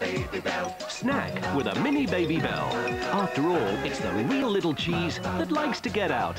Babybel. Snack with a mini Babybel. After all, it's the real little cheese that likes to get out.